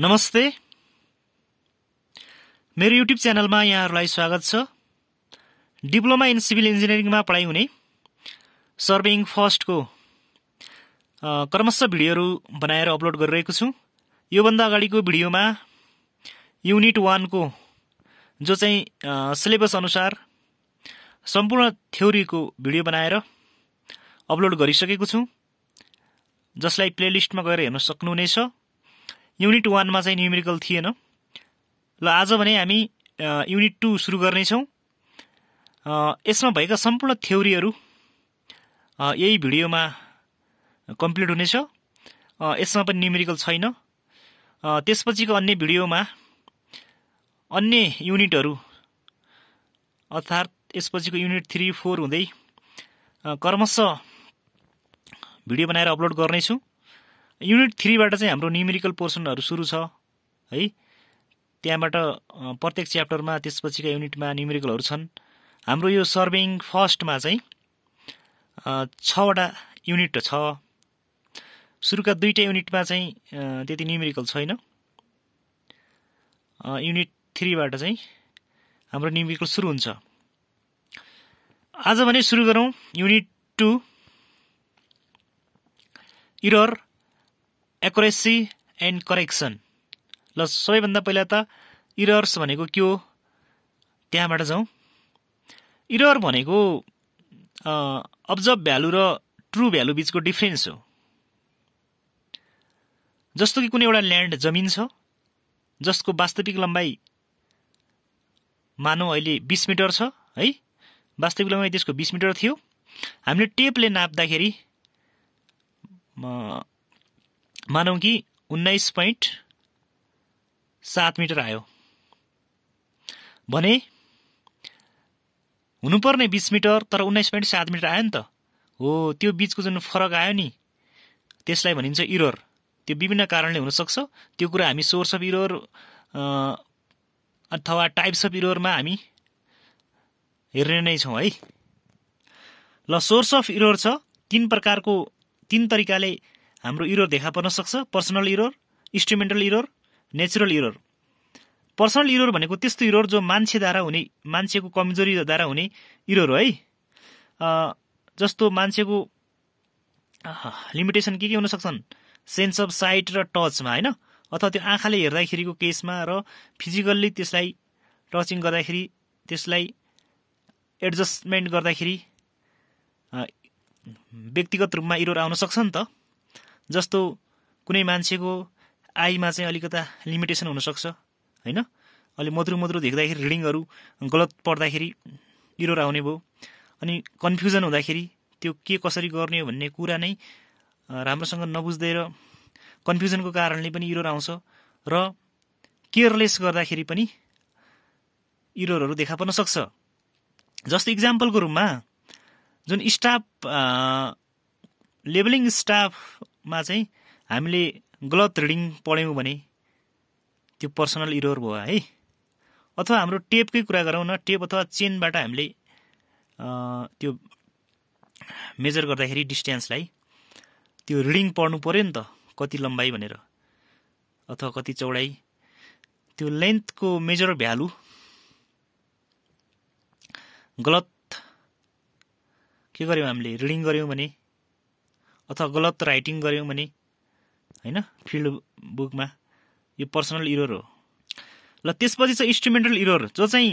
नमस्ते। मेरो युट्युब च्यानलमा यहाँहरूलाई स्वागत छ। डिप्लोमा इन सिभिल इन्जिनियरिङमा पढाइ हुने सर्भिङ फर्स्टको क्रमशः भिडियोहरू बनाएर अपलोड गरिरहेको छु। योभन्दा अगाडिको भिडियोमा युनिट वानको जो चाहिँ सिलेबस अनुसार सम्पूर्ण थ्योरीको भिडियो बनाएर अपलोड गरिसकेको छु। जसलाई प्लेलिस्टमा गएर हेर्न सक्नुहुनेछ। युनिट वानमा चाहिँ न्युमेरिकल थिएन। ल आज भने हामी युनिट टू सुरु गर्नेछौँ। यसमा भएका सम्पूर्ण थ्योरीहरू यही भिडियोमा कम्प्लिट हुनेछ। यसमा पनि न्युमेरिकल छैन। त्यसपछिको अन्य भिडियोमा अन्य युनिटहरू अर्थात् यसपछिको युनिट थ्री फोर हुँदै क्रमशः भिडियो बनाएर अपलोड गर्नेछु। युनिट थ्रीबाट चाहिँ हाम्रो न्युमेरिकल पोर्सनहरू सुरु छ है। त्यहाँबाट प्रत्येक च्याप्टरमा त्यसपछिका युनिटमा न्युमेरिकलहरू छन्। हाम्रो यो सर्भिङ फर्स्टमा चाहिँ छवटा युनिट छ। सुरुका दुईवटा युनिटमा चाहिँ त्यति न्युमेरिकल छैन। युनिट थ्रीबाट चाहिँ हाम्रो न्युमेरिकल सुरु हुन्छ। आज भने सुरु गरौँ। Unit two error. Accuracy and correction ल सबैभन्दा पहिला त इरर्स भनेको के हो? त्यहाँबाट जाउँ। इरर भनेको अब्जर्भ भ्यालु र ट्रु भ्यालु बिचको डिफ्रेन्स हो। जस्तो कि कुनै एउटा ल्यान्ड जमिन छ जसको वास्तविक लम्बाइ मानौ अहिले बिस मिटर छ है? वास्तविक लम्बाइ त्यसको बिस मिटर थियो। हामीले टेपले नाप्दाखेरि मानौँ कि उन्नाइस पोइन्ट सात मिटर आयो। भने हुनुपर्ने बिस मिटर तर उन्नाइस पोइन्ट सात मिटर आयो नि त। हो त्यो बिचको जुन फरक आयो नि त्यसलाई भनिन्छ इरोर त्यो विभिन्न कारणले हुनसक्छ। त्यो कुरा हामी सोर्स अफ इरोर अथवा टाइप्स अफ इरोरमा हामी हेर्ने नै छौँ है। ल सोर्स अफ इरोर छ। तिन प्रकारको तिन तरिकाले हाम्रो इरोर देखा पर्न सक्छ? Personal error instrumental error natural error personal error भनेको त्यस्तो इरोर जो मान्छेद्वारा हुने मान्छेको कमजोरीद्वारा हुने इरोर हो जस्तो मान्छेको लिमिटेसन के के हुन सक्छन्? सेन्स अफ साइट र टचमा होइन? अथवा त्यो आँखाले हेर्दाखेरिको केसमा र फिजिकल्ली त्यसलाई टचिङ गर्दाखेरि त्यसलाई एडजस्टमेन्ट गर्दाखेरि व्यक्तिगत रूपमा इरोर आउन सक्छ नि त। जस्तो कुनै मान्छेको आईमा चाहिँ अलिकता लिमिटेसन हुनसक्छ होइन? अलि मधुरो मधुरो देख्दाखेरि रिडिङहरू गलत पढ्दाखेरि इरोर आउने भयो। अनि कन्फ्युजन हुँदाखेरि त्यो के कसरी गर्ने हो भन्ने कुरा नै राम्रोसँग नबुझ्दै र कन्फ्युजनको कारणले पनि इरोर आउँछ र केयरलेस गर्दाखेरि पनि इरोरहरू देखा पर्न सक्छ। जस्तो इक्जाम्पलको रूपमा जुन स्टाफ लेबलिङ स्टाफमा चाहिँ हामीले गलत रिडिङ पढ्यौँ भने त्यो पर्सनल इरोर भयो है। अथवा हाम्रो टेपकै कुरा गरौँ न टेप अथवा चेनबाट हामीले त्यो मेजर गर्दाखेरि डिस्टेन्सलाई त्यो रिडिङ पढ्नु पऱ्यो नि त कति लम्बाइ भनेर। अथवा कति चौडाइ। त्यो लेन्थको मेजर भ्यालु गलत के गर्यौँ हामीले? रिडिङ गऱ्यौँ भने अथवा गलत राइटिङ गऱ्यौँ भने होइन फिल्ड बुकमा यो पर्सनल इरोर हो। ल त्यसपछि चाहिँ इन्स्ट्रुमेन्टल इरोर जो चाहिँ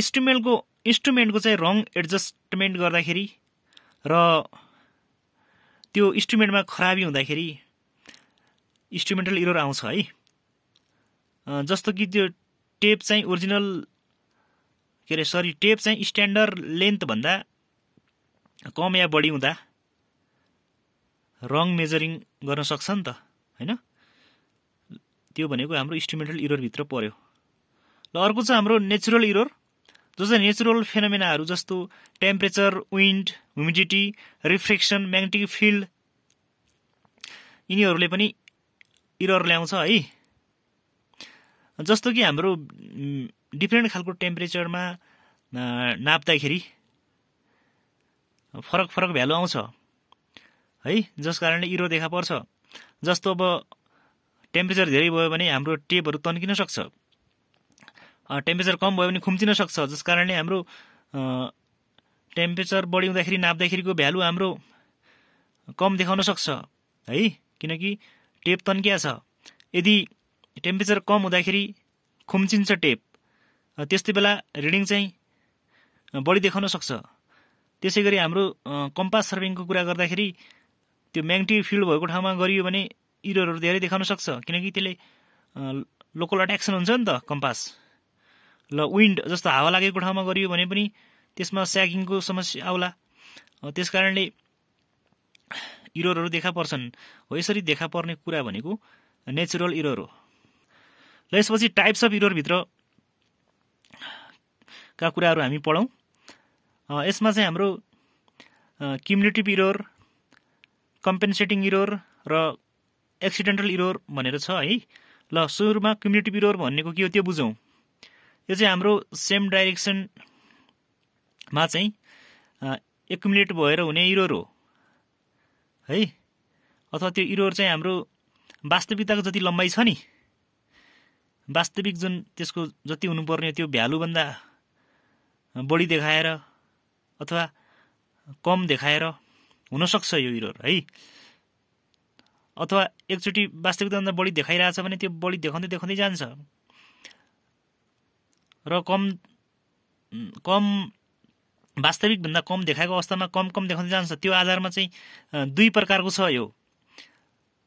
इन्स्ट्रुमेन्टको इन्स्ट्रुमेन्टको चाहिँ रङ एडजस्टमेन्ट गर्दाखेरि र त्यो इन्स्ट्रुमेन्टमा खराबी हुँदाखेरि इन्स्ट्रुमेन्टल इरोर आउँछ है। जस्तो कि त्यो टेप चाहिँ ओरिजिनल के अरे सरी टेप चाहिँ स्ट्यान्डर्ड लेन्थभन्दा कम या बढी हुँदा रङ मेजरिङ गर्न सक्छ नि त होइन? त्यो भनेको हाम्रो इन्स्ट्रुमेन्टल इरोरभित्र पर्यो। ल अर्को छ हाम्रो नेचुरल इरोर जो चाहिँ नेचुरल फेनोमेनाहरू जस्तो temperature wind humidity reflection magnetic field यिनीहरूले पनि इरर ल्याउँछ है। जस्तो कि हाम्रो डिफ्रेन्ट खालको टेम्परेचरमा नाप्दाखेरि फरक फरक भ्यालु आउँछ। है? जस कारणले इरो देखा पर्छ। जस्तो अब टेम्परेचर धेरै भयो भने हाम्रो टेपहरू तन्किन सक्छ। टेम्परेचर कम भयो भने खुम्चिन सक्छ। जस कारणले हाम्रो टेम्परेचर बढी हुँदाखेरि नाप्दाखेरिको भ्यालु हाम्रो कम देखाउन सक्छ। है? किनकि टेप तन्किया छ। यदि टेम्परेचर कम हुँदाखेरि खुम्चिन्छ टेप त्यस्तै बेला रिडिङ चाहिँ बढी देखाउन सक्छ। त्यसै गरी हाम्रो कम्पास सर्भिङको कुरा गर्दाखेरि त्यो म्याग्नेटिक फिल्ड भएको ठाउँमा गरियो भने इररहरू धेरै देखाउन सक्छ। किनकि त्यसले लोकल अट्याक्सन हुन्छ नि त कम्पास ल विन्ड जस्तो हावा लागेको ठाउँमा गरियो भने पनि त्यसमा स्यागिङको समस्या आउला। त्यस कारणले इररहरू देखा पर्छन्। हो यसरी देखा पर्ने कुरा भनेको नेचुरल इरर हो। र यसपछि टाइप्स अफ इररभित्र का कुराहरू हामी पढौँ। यसमा चाहिँ हाम्रो क्युमुलेटिभ इरोर कम्पेन्सेटिङ इरोर र एक्सिडेन्टल इरोर भनेर छ है। ल सुरुमा क्युमुलेटिभ इरोर भनेको के हो त्यो बुझौँ। यो चाहिँ हाम्रो सेम डाइरेक्सनमा चाहिँ एकुमुलेट भएर हुने इरोर हो। है? अथवा त्यो इरोर चाहिँ हाम्रो वास्तविकताको जति लम्बाइ छ नि वास्तविक जुन त्यसको जति हुनुपर्ने त्यो भ्यालुभन्दा बढी देखाएर अथवा कम देखाएर हुनसक्छ यो इरोर है? अथवा एकचोटि वास्तविकताभन्दा बढी देखाइरहेछ भने त्यो बढी देखाउँदै देखाउँदै जान्छ। र कम कम वास्तविकभन्दा कम देखाएको अवस्थामा कम कम देखाउँदै जान्छ। त्यो आधारमा चाहिँ दुई प्रकारको छ यो।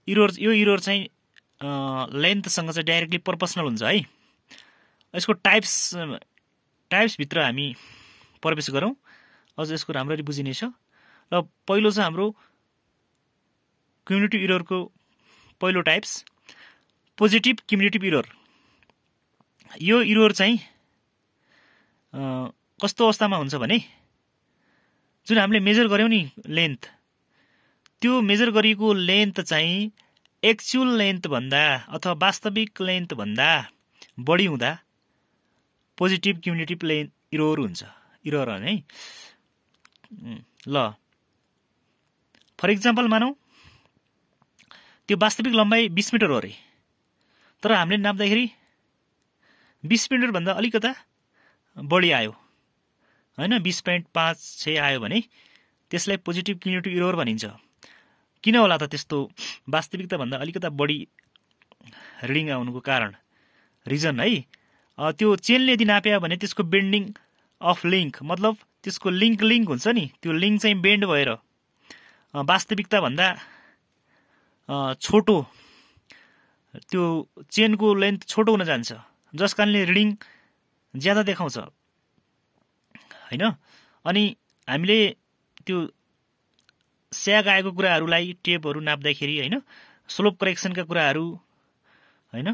इरोर यो इरोर चाहिँ लेन्थसँग चाहिँ डाइरेक्टली पर्पसनल हुन्छ है? यसको टाइप्स टाइप्सभित्र हामी प्रवेश गरौँ। अझ यसको राम्ररी बुझिनेछ। र पहिलो छ हाम्रो कम्युनिटी इरोरको पहिलो टाइप्स पोजिटिभ कम्युनिटिभ इरोर यो इरोर चाहिँ कस्तो अवस्थामा हुन्छ भने जुन हामीले मेजर गऱ्यौँ नि लेन्थ त्यो मेजर गरिएको लेन्थ चाहिँ एक्चुअल लेन्थभन्दा अथवा वास्तविक लेन्थभन्दा बढी हुँदा पोजिटिभ क्युमुलेटिभ लेन्थ इरोर हुन्छ। इरोर है ल। फर इक्जाम्पल मानौ त्यो वास्तविक लम्बाइ बिस मिटर हो अरे। तर हामीले नाप्दाखेरि बिस मिटरभन्दा अलिकता बढी आयो। होइन बिस पोइन्ट पाँच छ आयो भने त्यसलाई पोजिटिभ क्युमुलेटिभ इरोर भनिन्छ। किन होला त त्यस्तो वास्तविकताभन्दा अलिकता बढी रिडिङ आउनुको कारण? रिजन है। त्यो चेनले यदि नाप्यो भने त्यसको बेन्डिङ अफ लिङ्क मतलब त्यसको लिङ्क लिङ्क हुन्छ नि त्यो लिङ्क चाहिँ बेन्ड भएर वास्तविकताभन्दा छोटो त्यो चेनको लेन्थ छोटो हुन जान्छ जस कारणले रिडिङ ज्यादा देखाउँछ। होइन? अनि हामीले त्यो स्याग आएको कुराहरूलाई टेपहरू नाप्दाखेरि होइन? स्लोप करेक्सनका कुराहरू होइन?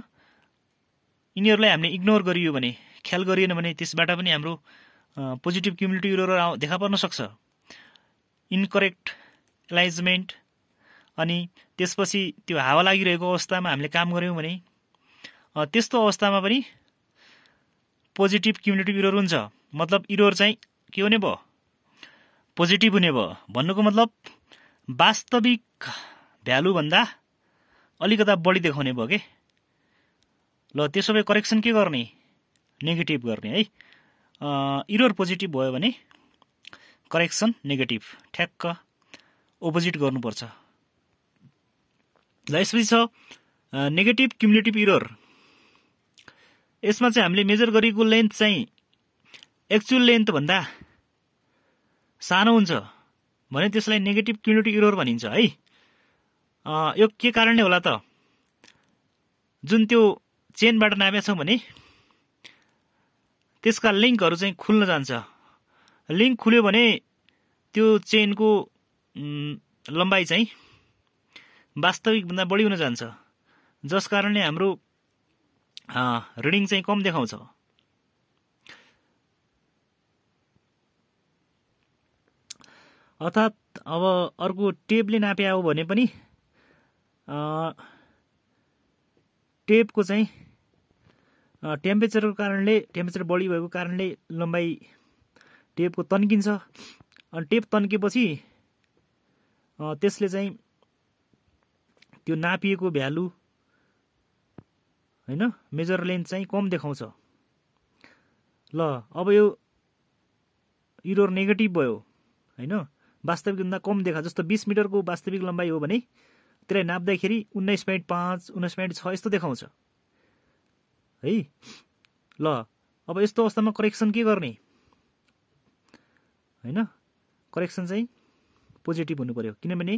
यिनीहरूलाई हामीले इग्नोर गरियो भने ख्याल गरिएन भने त्यसबाट पनि हाम्रो पोजिटिभ क्युमुलेटिभ इरोर देखा पर्न सक्छ। इन्करेक्ट एलाइजमेन्ट अनि त्यसपछि त्यो हावा लागिरहेको अवस्थामा हामीले काम गऱ्यौँ भने त्यस्तो अवस्थामा पनि पोजिटिभ क्युमुलेटिभ इरोर हुन्छ। मतलब इरोर चाहिँ के हुने भयो? पोजिटिभ हुने भयो। भन्नुको मतलब वास्तविक भ्यालुभन्दा अलिकता बढी देखाउने भयो कि? ल त्यसो भए करेक्सन के गर्ने? नेगेटिभ गर्ने है। इरोर पोजिटिभ भयो भने करेक्सन नेगेटिभ ठ्याक्क। ओपोजिट गर्नुपर्छ। ल यसपछि छ नेगेटिभ क्युमुलेटिभ इरोर यसमा चाहिँ हामीले मेजर गरेको लेन्थ चाहिँ एक्चुअल लेन्थभन्दा सानो हुन्छ। भने त्यसलाई नेगेटिभ क्युमुलेटिभ इरोर भनिन्छ है। यो के कारणले होला त? जुन त्यो चेनबाट नापेका छौँ भने त्यसका लिङ्कहरू चाहिँ खुल्न जान्छ। लिङ्क खुल्यो भने त्यो चेनको लम्बाइ चाहिँ वास्तविकभन्दा बढी हुन जान्छ। जस कारणले हाम्रो रिडिङ चाहिँ कम देखाउँछ। अर्थात् अब अर्को टेपले नापे हो भने पनि टेपको चाहिँ टेम्परेचरको कारणले टेम्परेचर बढी भएको कारणले लम्बाइ टेपको तन्किन्छ। अनि टेप तन्केपछि त्यसले चाहिँ त्यो नापिएको भ्यालु होइन मेजर लेन्थ चाहिँ कम देखाउँछ। ल अब यो इरोर नेगेटिभ भयो होइन? वास्तविकभन्दा कम देखा जस्तो बिस मिटरको वास्तविक लम्बाइ हो भने त्यसलाई नाप्दाखेरि उन्नाइस पोइन्ट पाँच उन्नाइस पोइन्ट छ यस्तो देखाउँछ। है? ल अब यस्तो अवस्थामा करेक्सन के गर्ने? होइन? करेक्सन चाहिँ पोजिटिभ हुनु पऱ्यो किनभने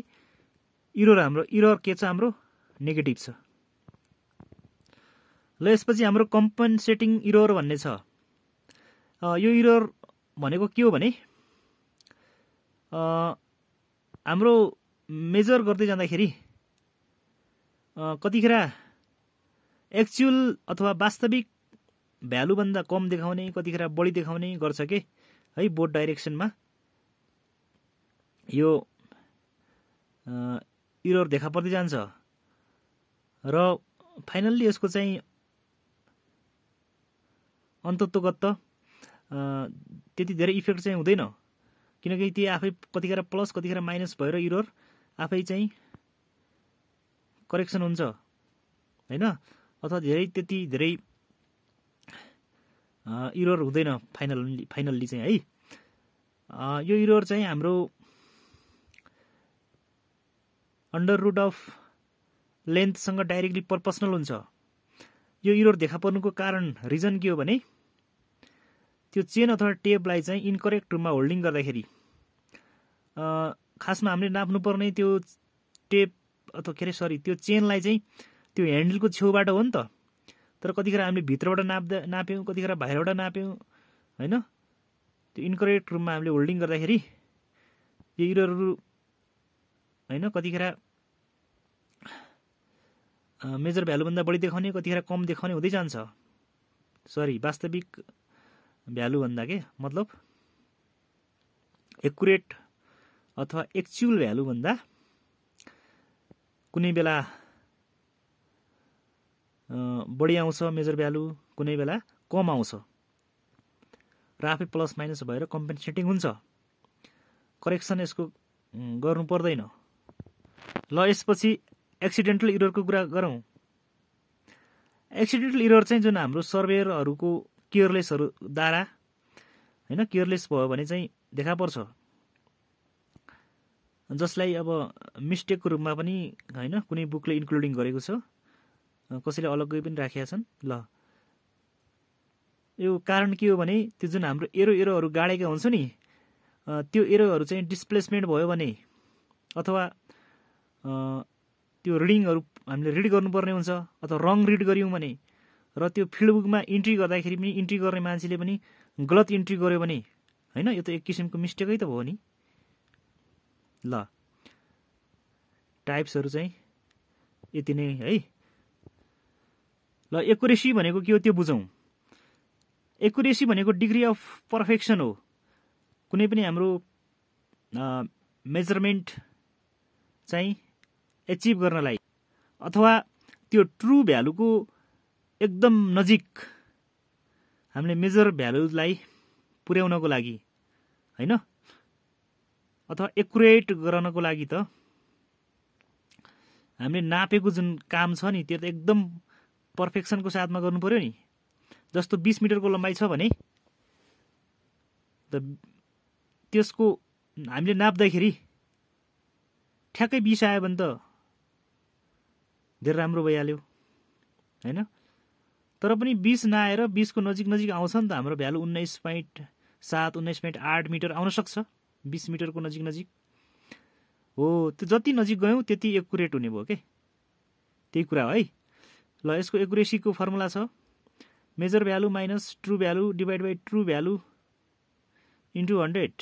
इरोर हाम्रो इरोर के छ हाम्रो? नेगेटिभ छ। ल यसपछि हाम्रो कम्पनसेटिङ इरोर भन्ने छ। यो इरोर भनेको के हो भने हाम्रो मेजर गर्दै जाँदाखेरि कतिखेर एक्चुअल अथवा वास्तविक भ्यालुभन्दा कम देखाउने कतिखेर बढी देखाउने गर्छ के? है बोर्ड डाइरेक्सनमा यो इरोर देखा पर्दै जान्छ। र फाइनल्ली यसको चाहिँ अन्तत्वगत त्यति धेरै इफेक्ट चाहिँ हुँदैन। किनकि त्यो आफै कतिखेर प्लस कतिखेर माइनस भएर इरोर आफै चाहिँ करेक्सन हुन्छ। होइन? अथवा धेरै त्यति धेरै इरोर हुँदैन फाइनल फाइनल्ली चाहिँ है। यो इरोर चाहिँ हाम्रो अन्डर रुट अफ लेन्थसँग डाइरेक्टली पर्पसनल हुन्छ। यो इरोर देखा पर्नुको कारण रिजन के हो भने त्यो चेन अथवा टेपलाई चाहिँ इन्करेक्ट रूपमा होल्डिङ गर्दाखेरि खासमा हामीले नाप्नुपर्ने त्यो टेप अथवा के अरे सरी त्यो चेनलाई चाहिँ त्यो ह्यान्डलको छेउबाट हो नि त। तर कतिखेर हामीले भित्रबाट नाप्दा नाप्यौँ कतिखेर बाहिरबाट नाप्यौँ होइन? त्यो इन्करेक्ट रूपमा हामीले होल्डिङ गर्दाखेरि यो इरोहरू होइन कतिखेर मेजर भ्यालुभन्दा बढी देखाउने कतिखेर कम देखाउने हुँदै जान्छ। सरी वास्तविक भ्यालुभन्दा के? मतलब एकुरेट अथवा एक्चुअल भ्यालुभन्दा कुनै बेला बढी आउँछ मेजर भ्यालु कुनै बेला कम आउँछ। र आफै प्लस माइनस भएर कम्पेन्सेटिङ हुन्छ। करेक्सन यसको गर्नु पर्दैन। ल यसपछि एक्सिडेन्टल इररको कुरा गरौँ। एक्सिडेन्टल इरर चाहिँ जुन हाम्रो सर्वेयरहरूको केयरलेसहरूद्वारा होइन केयरलेस भयो भने चाहिँ देखा पर्छ। जसलाई अब मिस्टेकको रूपमा पनि होइन कुनै बुकले इन्क्लुडिङ गरेको छ कसैले अलग्गै पनि राखेका छन्। ल। यो कारण के हो भने त्यो जुन हाम्रो एरो एरोहरू गाडेका हुन्छ नि त्यो एरोहरू चाहिँ डिस्प्लेसमेन्ट भयो भने अथवा त्यो रिडिङहरू हामीले रिड गर्नुपर्ने हुन्छ अथवा रङ रिड गऱ्यौँ भने र त्यो फिल्डबुकमा इन्ट्री गर्दाखेरि पनि इन्ट्री गर्ने मान्छेले पनि गलत इन्ट्री गर्यो भने होइन यो त एक किसिमको मिस्टेकै त भयो नि। ल टाइप्सहरू चाहिँ यति नै है। ल एकुरेसी भनेको के हो त्यो बुझौँ। एकुरेसी भनेको डिग्री अफ पर्फेक्सन हो। कुनै पनि हाम्रो मेजरमेन्ट चाहिँ एचिभ गर्नलाई अथवा त्यो ट्रु भ्यालुको एकदम नजिक हामीले मेजर भ्यालुलाई पुर्याउनको लागि होइन? अथवा एकुरेट गराउनको लागि त हामीले नापेको जुन काम छ नि त्यो त एकदम पर्फेक्सनको साथमा गर्नु पऱ्यो नि। जस्तो बिस मिटरको लम्बाइ छ भने त त्यसको हामीले नाप्दाखेरि ठ्याक्कै बिस आयो भने त धेरै राम्रो भइहाल्यो। होइन? तर पनि बिस नआएर बिसको नजिक नजिक आउँछ नि त हाम्रो भ्यालु उन्नाइस पोइन्ट सात उन्नाइस पोइन्ट आठ मिटर आउन सक्छ। बिस मिटरको नजिक नजिक। हो त्यो जति नजिक गयौँ त्यति एकुरेट हुने भयो के? त्यही कुरा हो है। ल यसको एकुरेसीको फर्मुला छ। Measure value minus true value divide by true value into hundred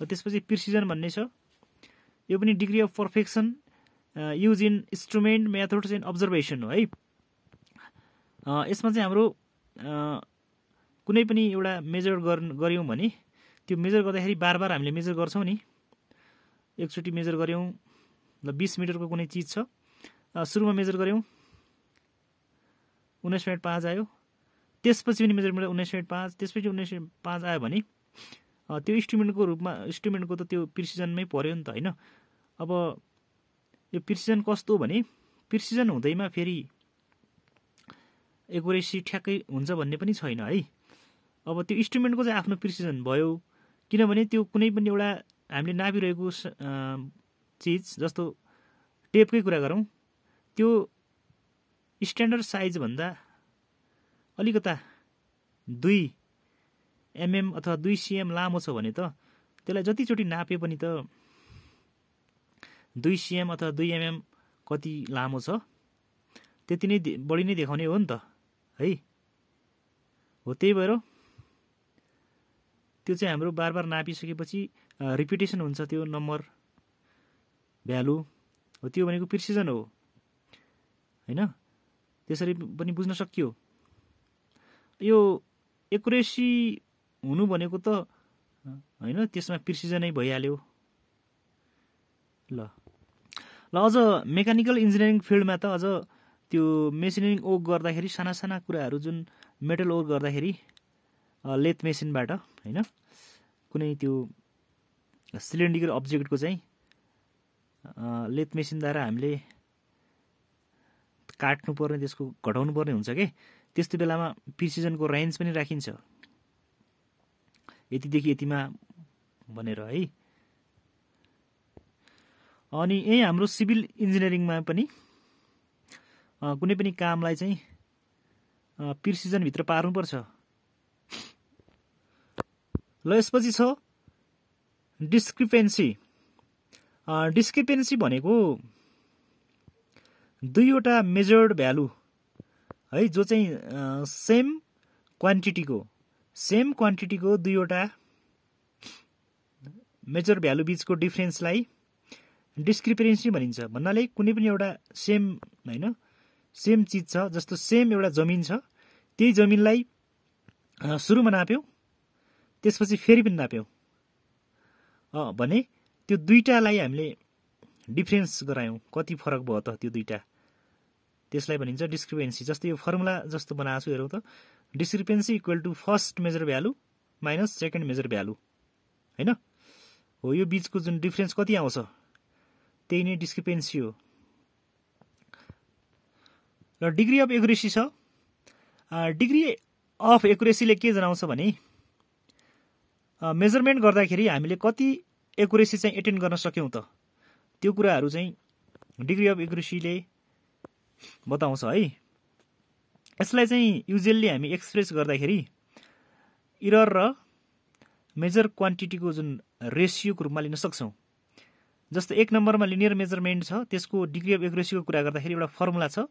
र त्यसपछि प्रिसिजन भन्ने छ। यो पनि degree of perfection use in instrument methods and observation हो है? यसमा चाहिँ हाम्रो कुनै पनि एउटा मेजर गऱ्यौँ भने त्यो मेजर गर्दाखेरि बार बार हामीले मेजर गर्छौँ नि। एकचोटि मेजर गऱ्यौँ ल बिस मिटरको कुनै चिज छ। सुरुमा मेजर गऱ्यौँ उन्नाइस मिनट पाँच आयो। त्यसपछि पनि मेजरमेन्ट उन्नाइस मिनट पाँच। त्यसपछि उन्नाइस मिनट पाँच आयो भने त्यो इन्स्ट्रुमेन्टको रूपमा इन्स्ट्रुमेन्टको त त्यो प्रिसिजनमै पऱ्यो नि त होइन? अब यो प्रिसिजन कस्तो भने प्रिसिजन हुँदैमा फेरि एकुरेसी ठ्याक्कै हुन्छ भन्ने पनि छैन है। अब त्यो इन्स्ट्रुमेन्टको चाहिँ आफ्नो प्रिसिजन भयो किनभने त्यो कुनै पनि एउटा हामीले नापिरहेको चिज जस्तो टेपकै कुरा गरौँ त्यो स्ट्यान्डर्ड साइजभन्दा अलिकता दुई एमएम अथवा दुई सिएम लामो छ भने त त्यसलाई जतिचोटि नापे पनि त दुई सिएम अथवा दुई एमएम कति लामो छ? त्यति नै बढी नै देखाउने हो नि त है? हो त्यही भएर त्यो चाहिँ हाम्रो बार बार नापिसकेपछि रिपिटेसन हुन्छ त्यो नम्बर भ्यालु हो त्यो भनेको प्रिसिजन हो होइन? त्यसरी पनि बुझ्न सकियो। यो एकुरेसी हुनु भनेको त होइन त्यसमा प्रिसिजनै भइहाल्यो। ल। ल अझ मेकानिकल इन्जिनियरिङ फिल्डमा त अझ त्यो मेसिनिङ ओक गर्दाखेरि साना साना कुराहरू जुन मेटल ओक गर्दाखेरि लेथ मेसिनबाट होइन? कुनै त्यो सिलिन्डिकल अब्जेक्टको चाहिँ लेथ मेसिनद्वारा हामीले काट्नु पर्ने त्यसको घटाउनु पर्ने हुन्छ कि? त्यस्तो बेलामा प्रिसिजनको रेन्ज पनि राखिन्छ। यतिदेखि यतिमा भनेर है। अनि यही हाम्रो सिभिल इन्जिनियरिङमा पनि कुनै पनि कामलाई चाहिँ प्रिसिजनभित्र पार्नुपर्छ। ल यसपछि छ डिस्क्रिपेन्सी। डिस्क्रिपेन्सी भनेको दुईवटा मेजर्ड भ्यालु है जो चाहिँ सेम क्वान्टिटीको सेम क्वान्टिटीको दुईवटा मेजर भ्यालु बिचको डिफ्रेन्सलाई डिस्क्रिपेन्सी भनिन्छ। भन्नाले कुनै पनि एउटा सेम होइन सेम चिज छ जस्तो सेम एउटा जमिन छ त्यही जमिनलाई सुरुमा नाप्यौ त्यसपछि फेरि पनि नाप्यौ। भने त्यो दुईटालाई हामीले डिफ्रेन्स गरायौँ। कति फरक भयो त त्यो दुईटा? त्यसलाई भनिन्छ डिस्क्रिपेन्सी जस्तै यो फर्मुला जस्तो बनाएको छु हेरौँ त। Discrepancy equal to first measure value minus second measure value होइन? हो यो बिचको जुन डिफ्रेन्स कति आउँछ? त्यही नै डिस्क्रिपेन्सी हो। र डिग्री अफ एकुरेसी छ। डिग्री अफ एकुरेसीले के जनाउँछ भने मेजरमेन्ट गर्दाखेरि हामीले कति एकुरेसी चाहिँ एटेन्ड गर्न सक्यौँ त त्यो कुराहरू चाहिँ डिग्री अफ एकुरेसीले बताउँछ है। यसलाई चाहिँ युजली हामी एक्सप्रेस गर्दाखेरि इरर र मेजर क्वान्टिटीको जुन रेसियोको रूपमा लिन सक्छौँ। जस्तो एक नम्बरमा लिनियर मेजरमेन्ट छ त्यसको डिग्री अफ एकुरेसीको कुरा गर्दाखेरि एउटा फर्मुला छ।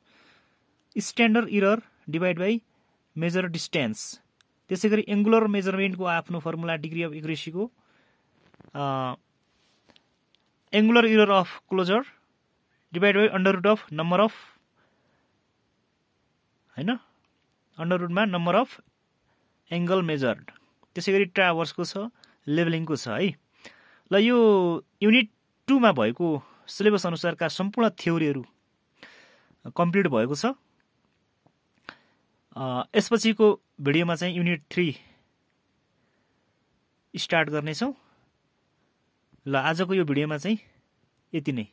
Standard error divide by measure distance. त्यसै गरी एङ्गुलर मेजरमेन्टको आफ्नो formula degree of इक्रेसीको angular error of closure divide by under root of number of होइन? अन्डर रुटमा नम्बर अफ एङ्गल मेजर्ड। त्यसै गरी ट्राभर्सको छ लेभलिङको छ है। ल यो युनिट टूमा भएको सिलेबस अनुसारका सम्पूर्ण थ्योरीहरू कम्प्लिट भएको छ। यसपछिको भिडियोमा चाहिँ युनिट थ्री स्टार्ट गर्नेछौँ। ल आजको यो भिडियोमा चाहिँ यति नै।